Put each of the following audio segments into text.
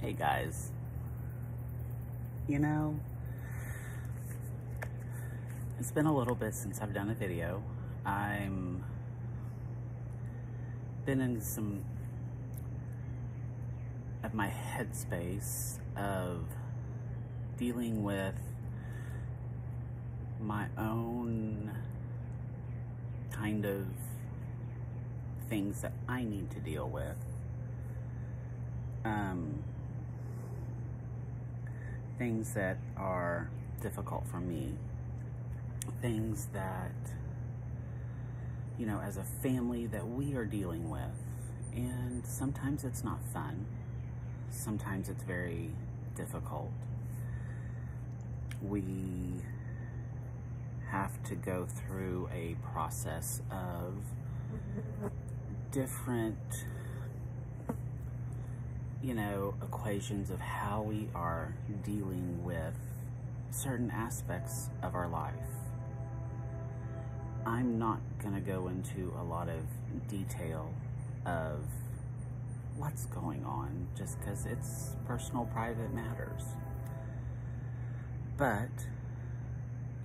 Hey guys, you know, it's been a little bit since I've done a video. I'm been in some of my headspace of dealing with my own kind of things that I need to deal with. Um, things that are difficult for me. Things that, you know, as a family that we are dealing with. And sometimes it's not fun. Sometimes it's very difficult. We have to go through a process of different, you know, equations of how we are dealing with certain aspects of our life. I'm not going to go into a lot of detail of what's going on just because it's personal, private matters. But,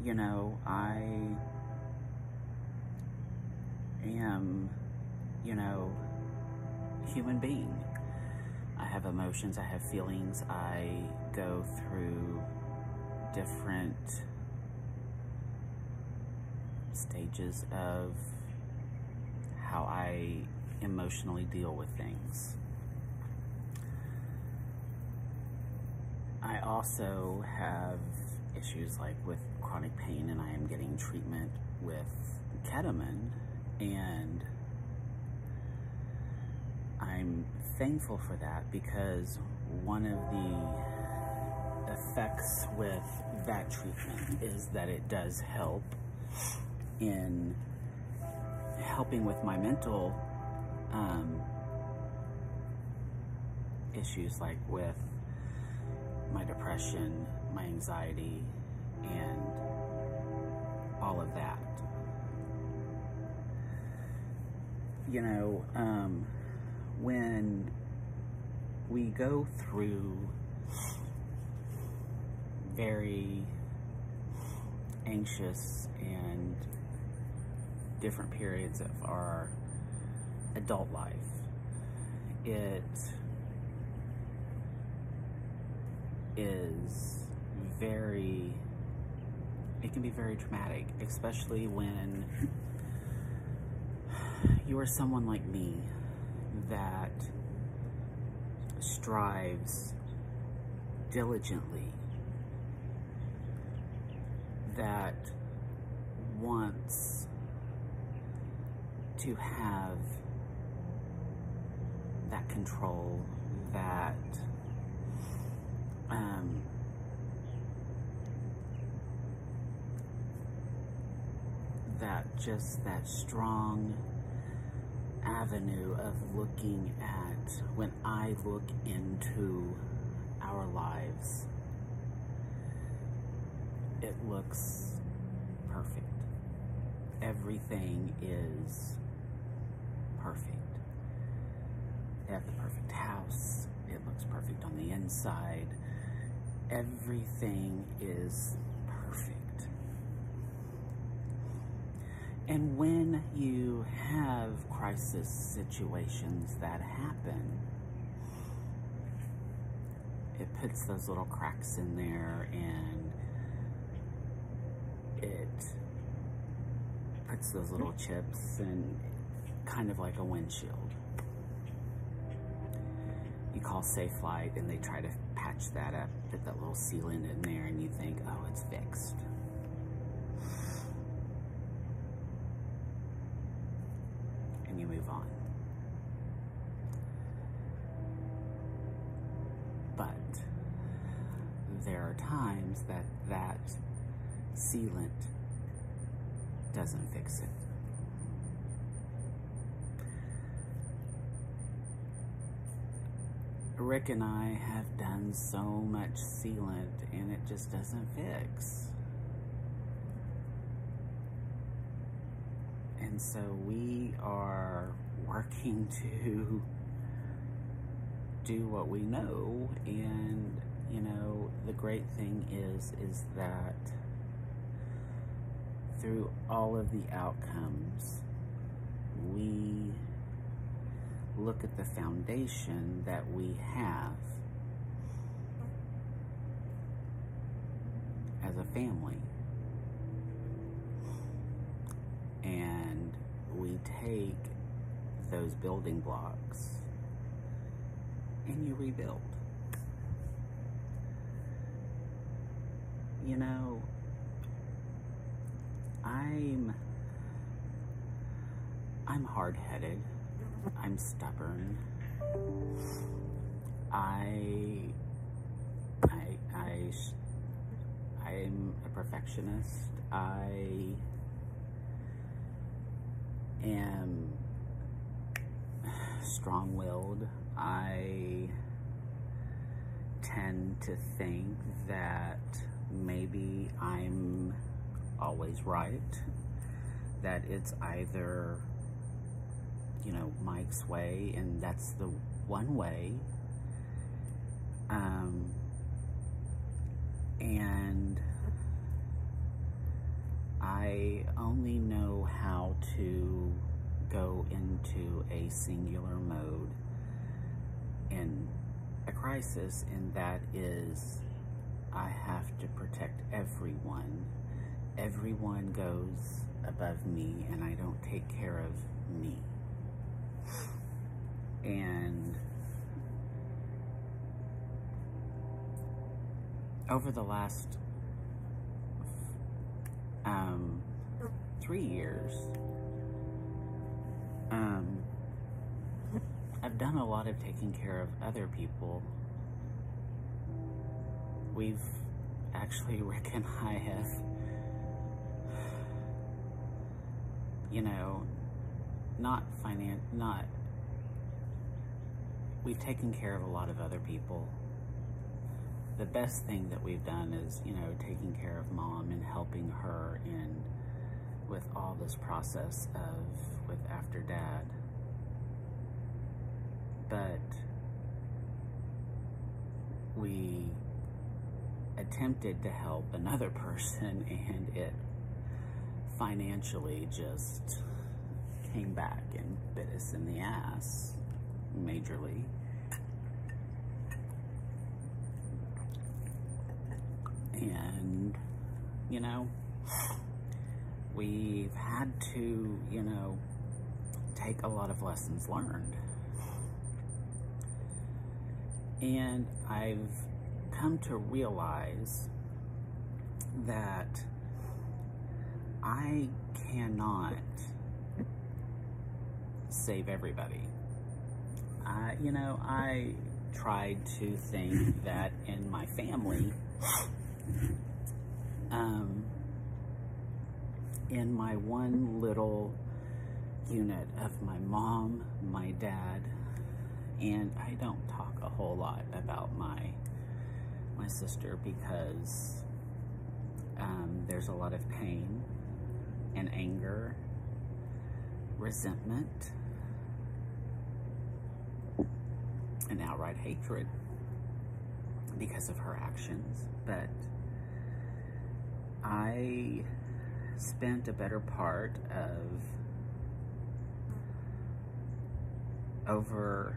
you know, I am, you know, human being. I have emotions, I have feelings, I go through different stages of how I emotionally deal with things. I also have issues like with chronic pain and I am getting treatment with ketamine and I'm thankful for that because one of the effects with that treatment is that it does help in helping with my mental um, issues like with my depression, my anxiety, and all of that. You know, um, when we go through very anxious and different periods of our adult life, it is very, it can be very traumatic, especially when you are someone like me that strives diligently, that wants to have that control, that um, that just that strong avenue of looking at when I look into our lives, it looks perfect. Everything is perfect. They have the perfect house. It looks perfect on the inside. Everything is perfect. And when you have crisis situations that happen, it puts those little cracks in there and it puts those little chips and kind of like a windshield. You call Safelite and they try to patch that up, put that little sealant in there and you think, oh, it's fixed. And you move on. But there are times that that sealant doesn't fix it. Rick and I have done so much sealant and it just doesn't fix. And so we are working to do what we know and you know the great thing is is that through all of the outcomes we look at the foundation that we have as a family and we take those building blocks and you rebuild. You know, I'm I'm hard-headed. I'm stubborn. I I I I'm a perfectionist. I am strong-willed. I tend to think that maybe I'm always right, that it's either, you know, Mike's way, and that's the one way. Um, and I only know how to go into a singular mode in a crisis, and that is I have to protect everyone. Everyone goes above me, and I don't take care of me. And over the last um, three years, um, I've done a lot of taking care of other people. We've actually, Rick and I have, you know, not finance, not, we've taken care of a lot of other people. The best thing that we've done is, you know, taking care of mom and helping her in with all this process of with after dad. But we attempted to help another person and it financially just came back and bit us in the ass majorly. And, you know, we've had to, you know, take a lot of lessons learned. And I've come to realize that I cannot save everybody. Uh, you know, I tried to think that in my family, um, in my one little unit of my mom, my dad, and I don't talk a whole lot about my my sister because um, there's a lot of pain and anger, resentment, and outright hatred because of her actions. But I spent a better part of over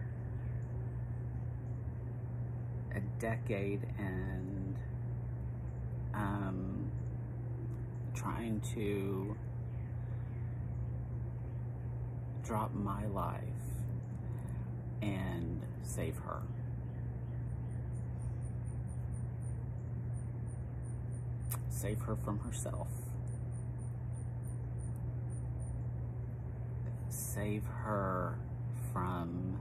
a decade and um, trying to drop my life and save her. Save her from herself. Save her from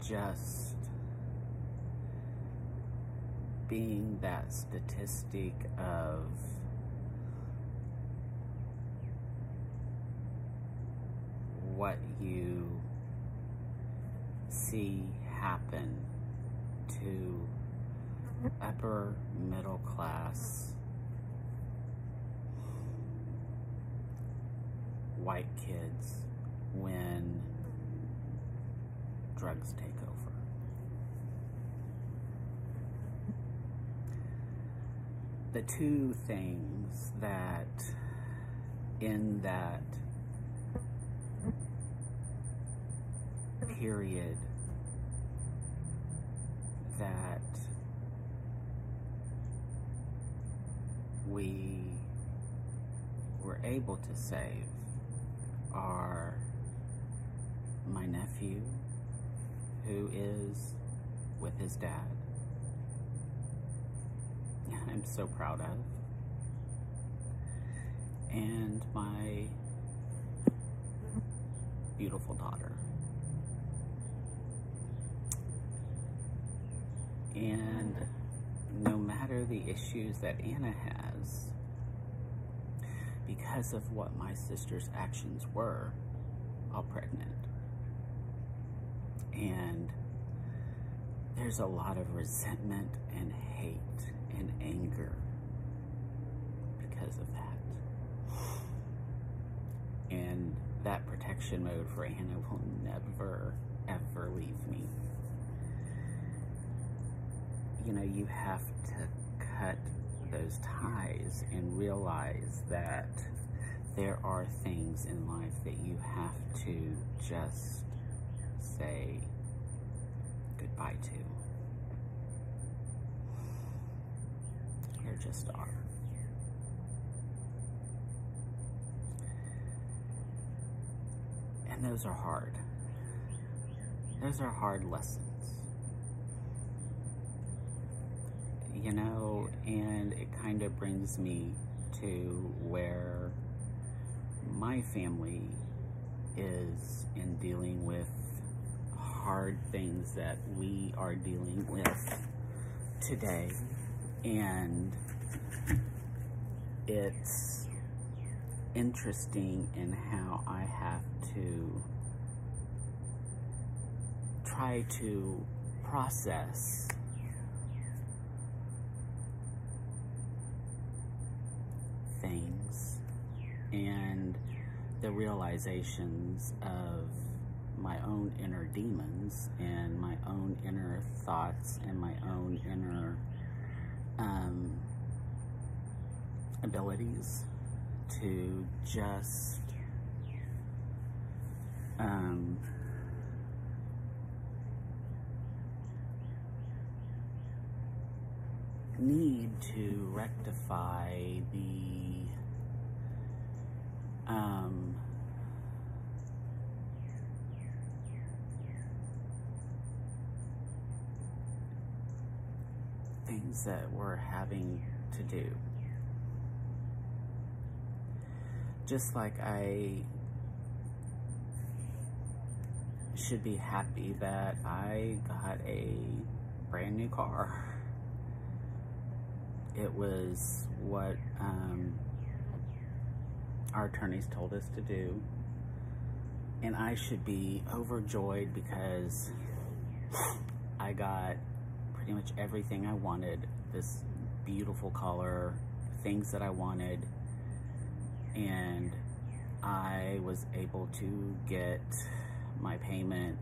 just being that statistic of what you see happen to upper middle class white kids when drugs take over. The two things that in that period that we were able to save are my nephew, who is with his dad. I'm so proud of. And my beautiful daughter. And no matter the issues that Anna has, because of what my sister's actions were while pregnant. And there's a lot of resentment and hate and anger because of that. And that protection mode for Anna will never, ever leave me you know, you have to cut those ties and realize that there are things in life that you have to just say goodbye to. Just are. And those are hard. Those are hard lessons. you know, and it kind of brings me to where my family is in dealing with hard things that we are dealing with today. And it's interesting in how I have to try to process things and the realizations of my own inner demons and my own inner thoughts and my own inner um, abilities to just um, need to rectify the um, things that we're having to do. Just like I should be happy that I got a brand new car it was what um, our attorneys told us to do. And I should be overjoyed because I got pretty much everything I wanted. This beautiful color, things that I wanted. And I was able to get my payment,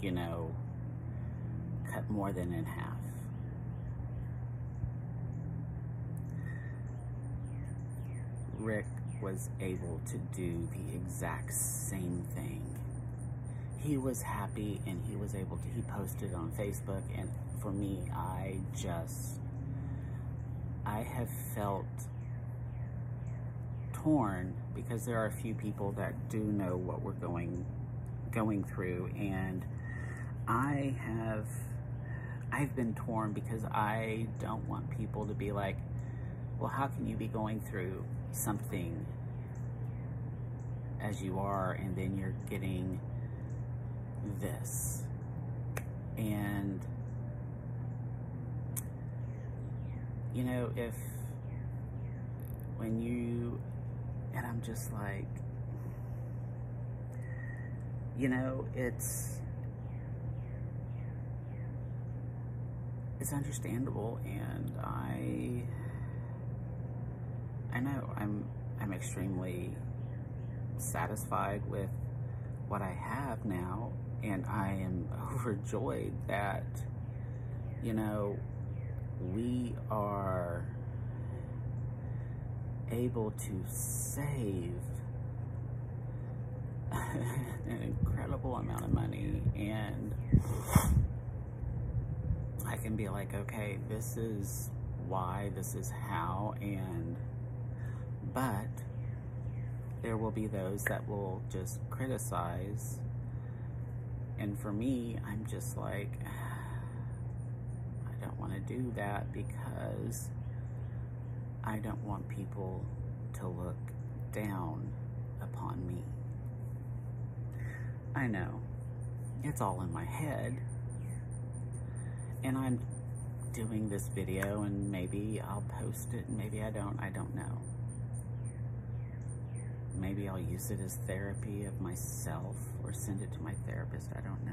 you know, cut more than in half. Rick was able to do the exact same thing. He was happy and he was able to, he posted on Facebook and for me, I just, I have felt torn because there are a few people that do know what we're going, going through. And I have, I've been torn because I don't want people to be like, well, how can you be going through something as you are and then you're getting this? And you know if when you and I'm just like you know it's it's understandable. And I I know I'm I'm extremely satisfied with what I have now, and I am overjoyed that, you know, we are able to save an incredible amount of money and I can be like, okay, this is why, this is how, and but there will be those that will just criticize. And for me, I'm just like, I don't want to do that because I don't want people to look down upon me. I know, it's all in my head. And I'm doing this video and maybe I'll post it and maybe I don't, I don't know. Maybe I'll use it as therapy of myself or send it to my therapist. I don't know.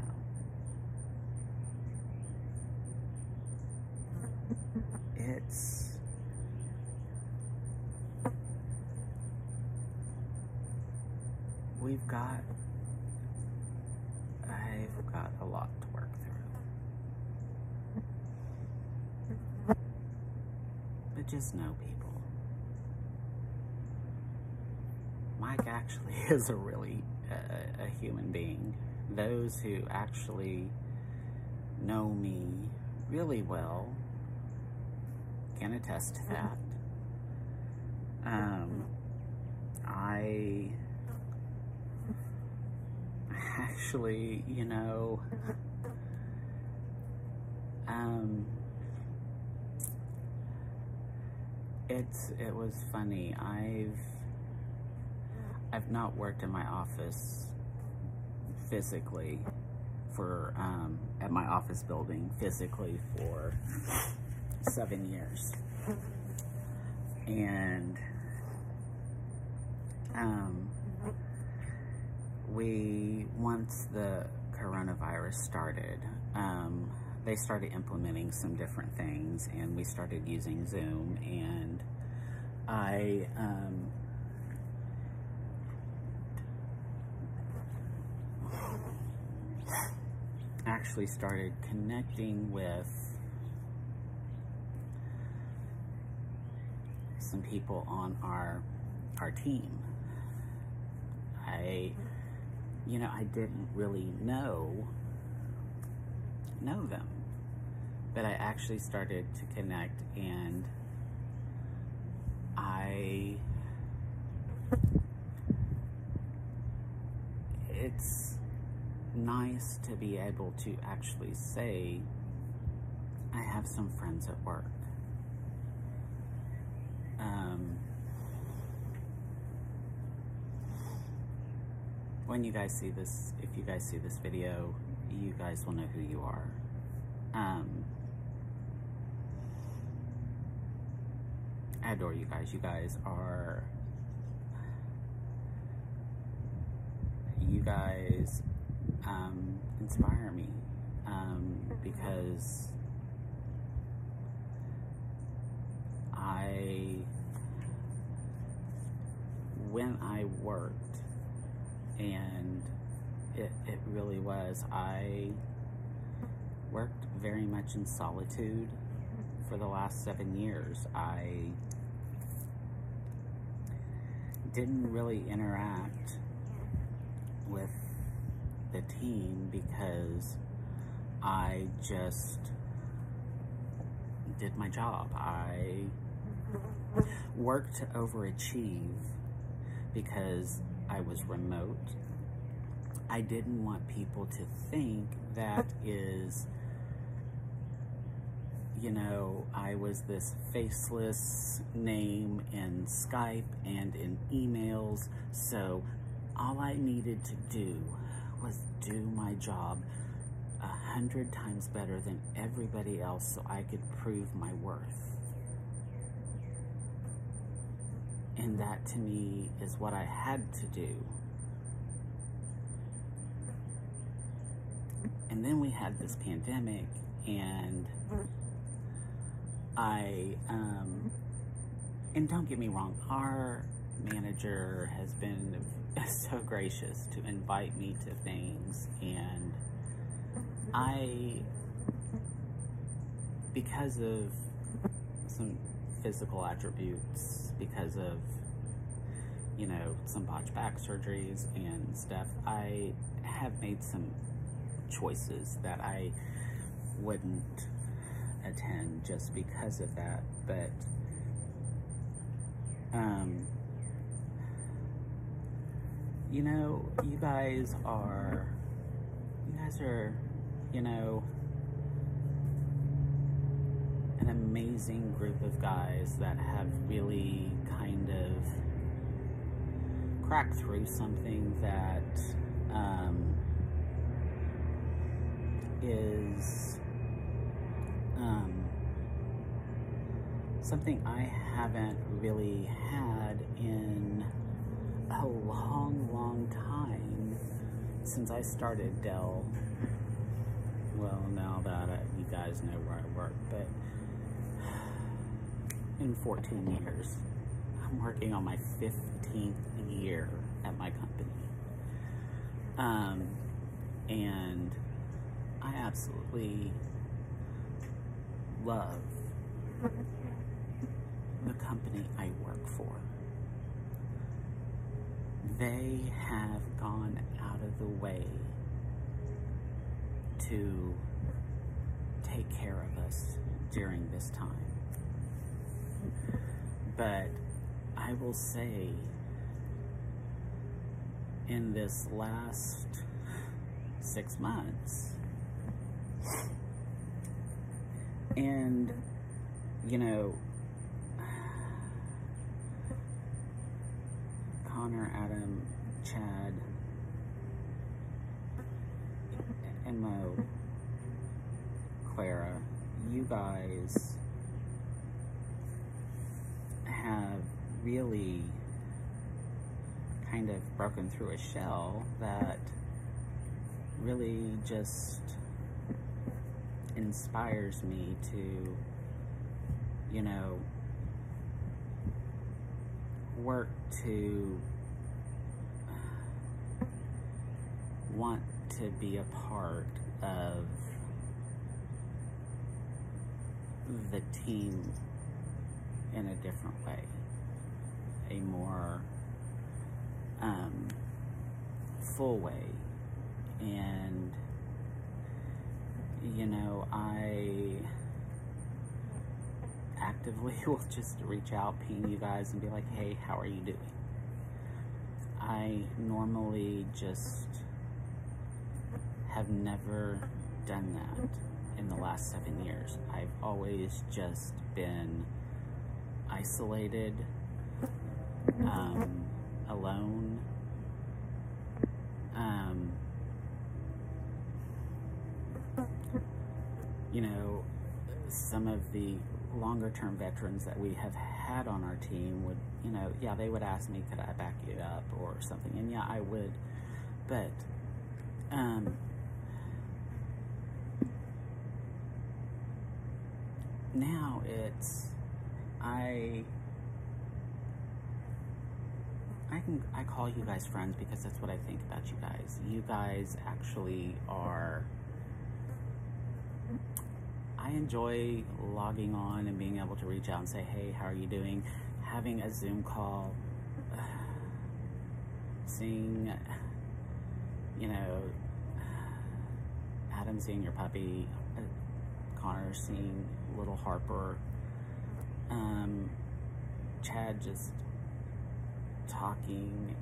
It's we've got I've got a lot to work through. But just know people. Mike actually is a really uh, a human being. Those who actually know me really well can attest to that. Um, I actually, you know, um, it's it was funny. I've I've not worked in my office physically for um, at my office building physically for seven years, and um, we once the coronavirus started. Um, they started implementing some different things, and we started using Zoom. And I um, actually started connecting with some people on our our team. I, you know, I didn't really know know them, but I actually started to connect, and I. It's nice to be able to actually say, I have some friends at work. Um, when you guys see this, if you guys see this video, you guys will know who you are. Um, I adore you guys. You guys are, you guys um, inspire me um, because I, when I worked, and it, it really was, I worked very much in solitude for the last seven years. I didn't really interact with the team because I just did my job. I worked to overachieve because I was remote. I didn't want people to think that is, you know, I was this faceless name in Skype and in emails. So all I needed to do was do my job a hundred times better than everybody else so I could prove my worth. And that to me is what I had to do. And then we had this pandemic and I, um, and don't get me wrong, our manager has been so gracious to invite me to things and I because of some physical attributes because of you know some botched back surgeries and stuff. I have made some choices that I wouldn't attend just because of that but um you know you guys are you guys are you know an amazing group of guys that have really kind of cracked through something that um, is um, something I haven't really had in a long, long time since I started Dell. Well, now that I, you guys know where I work, but in 14 years. I'm working on my 15th year at my company. Um, and I absolutely love the company I work for. They have gone out of the way to take care of us during this time. But I will say, in this last six months, and you know, Connor, Adam, Chad, and Mo, Clara, you guys have really kind of broken through a shell that really just inspires me to, you know, work to uh, want to be a part of the team in a different way, a more um, full way. And, you know, I actively will just reach out, ping you guys, and be like, hey, how are you doing? I normally just have never done that in the last seven years. I've always just been isolated, um, alone. Um, you know, some of the longer term veterans that we have had on our team would, you know, yeah, they would ask me, could I back you up or something? And yeah, I would. But, um, now it's, I, I can, I call you guys friends because that's what I think about you guys. You guys actually are, I enjoy logging on and being able to reach out and say, hey, how are you doing? Having a Zoom call, seeing, you know, Adam seeing your puppy, Connor seeing little Harper, um, Chad just talking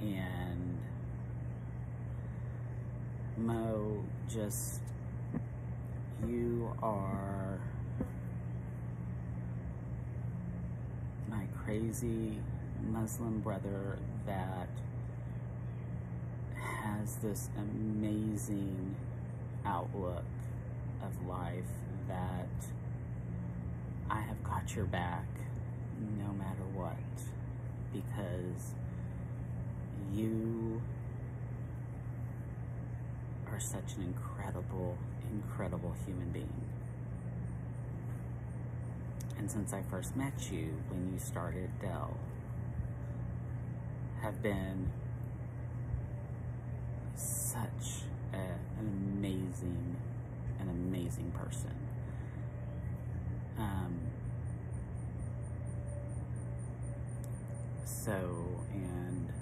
and Mo just you are my crazy Muslim brother that has this amazing outlook of life that I have got your back no matter what because you are such an incredible, incredible human being. And since I first met you when you started Dell, have been such a, an amazing, an amazing person. Um, so, and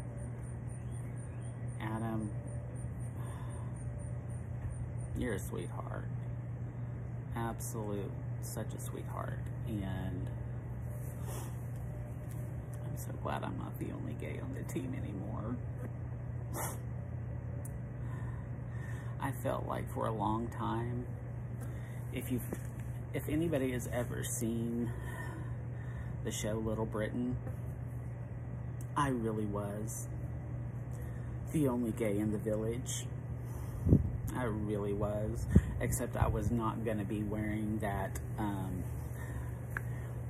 Adam, you're a sweetheart. Absolute, such a sweetheart. And I'm so glad I'm not the only gay on the team anymore. I felt like for a long time, if you, if anybody has ever seen the show Little Britain, I really was the only gay in the village. I really was, except I was not going to be wearing that um,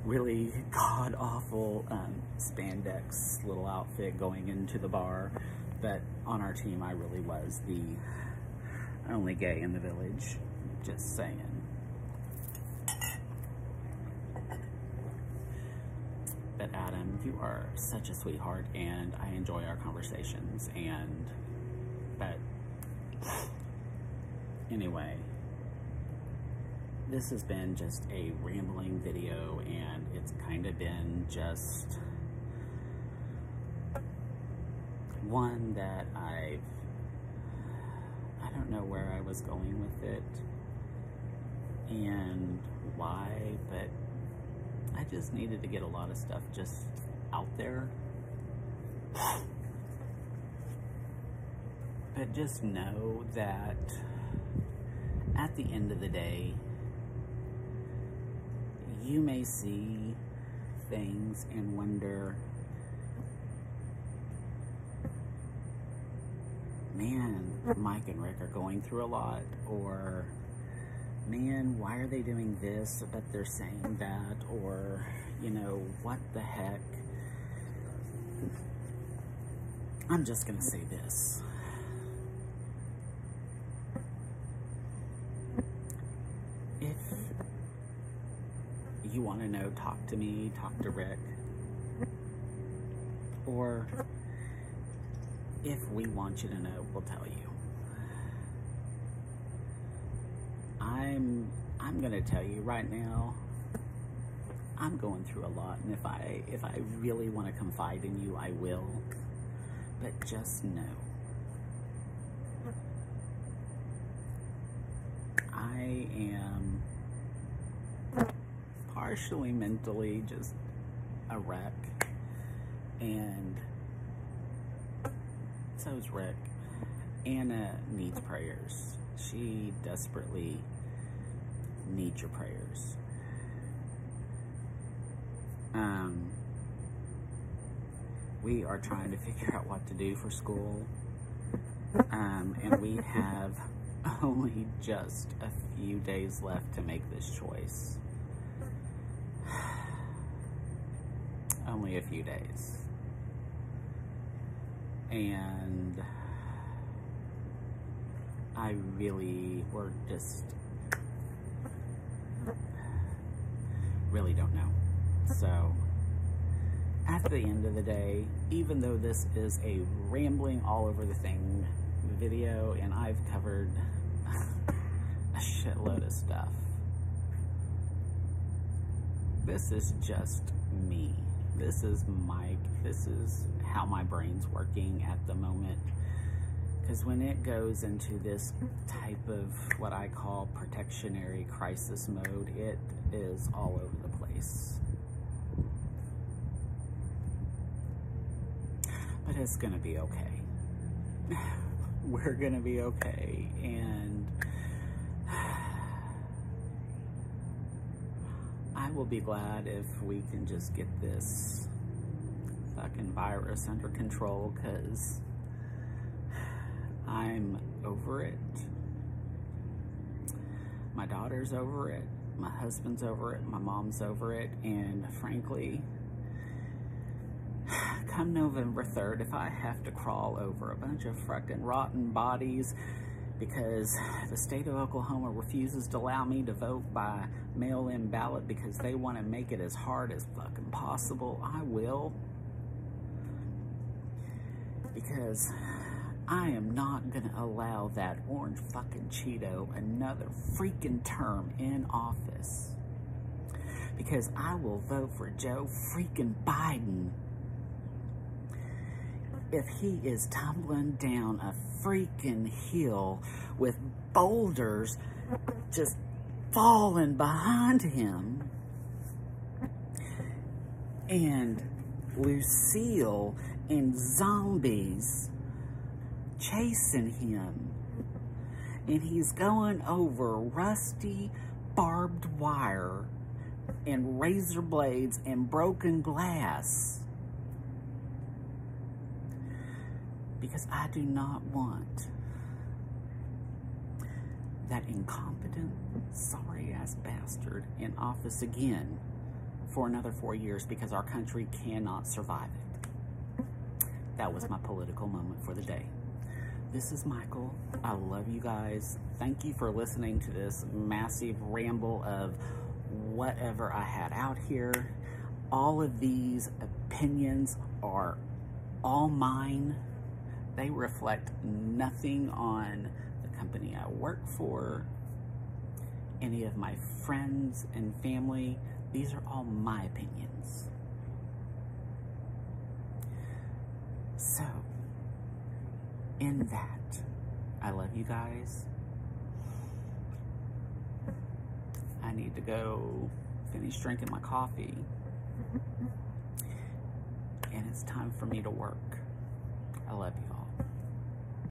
really god awful um, spandex little outfit going into the bar. But on our team, I really was the only gay in the village. Just saying. But Adam, you are such a sweetheart and I enjoy our conversations and but anyway, this has been just a rambling video and it's kind of been just one that I've I don't know where I was going with it and why, but I just needed to get a lot of stuff just out there. But just know that at the end of the day, you may see things and wonder, man, Mike and Rick are going through a lot, or man, why are they doing this, but they're saying that, or, you know, what the heck. I'm just going to say this. If you want to know, talk to me, talk to Rick. Or if we want you to know, we'll tell you. I'm I'm gonna tell you right now. I'm going through a lot, and if I if I really want to confide in you, I will. But just know, I am partially mentally just a wreck, and so is Rick. Anna needs prayers. She desperately needs your prayers. Um, we are trying to figure out what to do for school. Um, and we have only just a few days left to make this choice. only a few days. And I really, we're just really don't know. So, at the end of the day, even though this is a rambling all over the thing video and I've covered a shitload of stuff, this is just me. This is Mike. This is how my brain's working at the moment. Because when it goes into this type of what I call protectionary crisis mode, it is all over the place. But it's to be okay. We're to be okay. And I will be glad if we can just get this fucking virus under control because I'm over it. My daughter's over it. My husband's over it. My mom's over it. And frankly, come November 3rd, if I have to crawl over a bunch of fucking rotten bodies because the state of Oklahoma refuses to allow me to vote by mail-in ballot because they want to make it as hard as fucking possible, I will. Because I am not going to allow that orange fucking Cheeto another freaking term in office. Because I will vote for Joe freaking Biden if he is tumbling down a freaking hill with boulders just falling behind him and Lucille and zombies chasing him. And he's going over rusty barbed wire and razor blades and broken glass. Because I do not want that incompetent, sorry ass bastard in office again for another four years because our country cannot survive it. That was my political moment for the day. This is Michael. I love you guys. Thank you for listening to this massive ramble of whatever I had out here. All of these opinions are all mine. They reflect nothing on the company I work for, any of my friends and family. These are all my opinions. So, in that, I love you guys. I need to go finish drinking my coffee. And it's time for me to work. I love you.